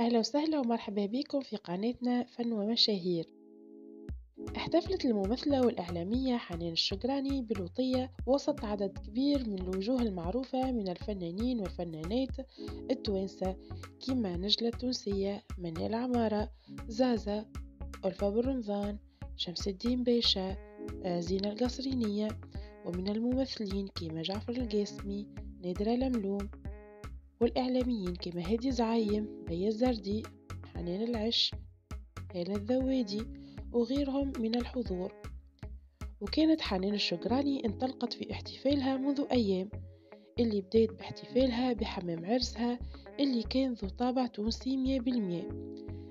أهلا وسهلا ومرحبا بكم في قناتنا فن ومشاهير. احتفلت الممثلة والإعلامية حنان الشقراني بالوطية وسط عدد كبير من الوجوه المعروفة من الفنانين والفنانات التوانسة كما نجلة التونسية منال عمارة زازا ألفا برمضان شمس الدين باشا آه، زينة القصرينية ومن الممثلين كما جعفر القاسمي نادرة لملوم والإعلاميين كما هادي زعيم بيا الزردي حنان العش هالة الذوادي وغيرهم من الحضور. وكانت حنان الشقراني انطلقت في احتفالها منذ أيام اللي بدأت باحتفالها بحمام عرسها اللي كان ذو طابع تونسي مية بالمية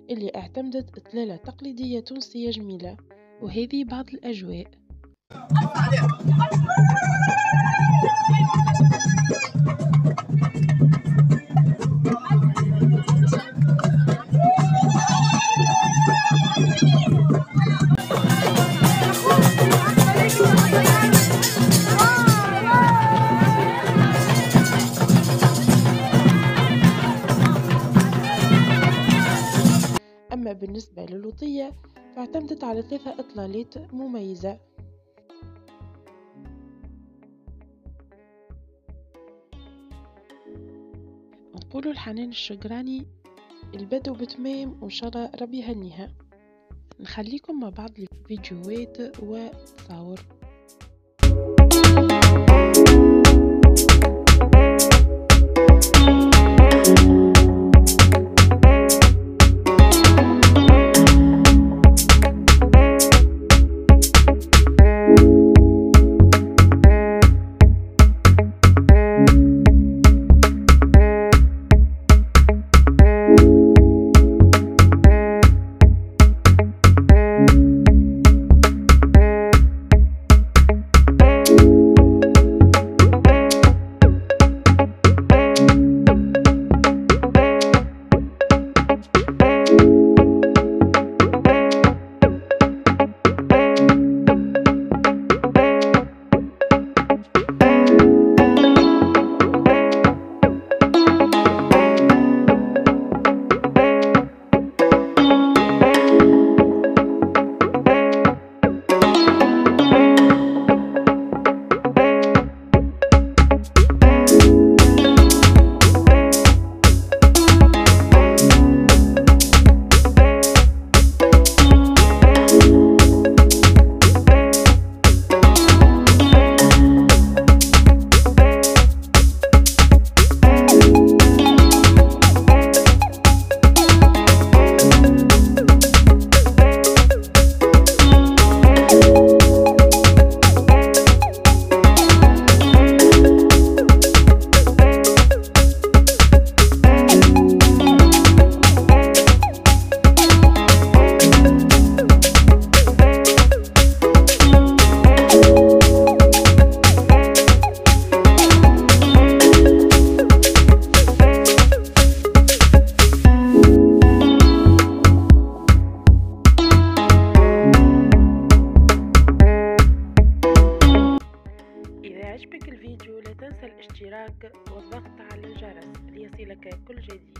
اللي اعتمدت إطلالة تقليدية تونسية جميلة وهذه بعض الأجواء. بالنسبة للوطية فاعتمدت على ثلاثة إطلالات مميزة. نقولوا الحنان الشقراني البدو بتمام وإن شاء الله ربي يهنيها نخليكم مع بعض الفيديوهات وتصاور والضغط على الجرس ليصلك كل جديد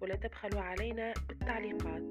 ولا تبخلوا علينا بالتعليقات.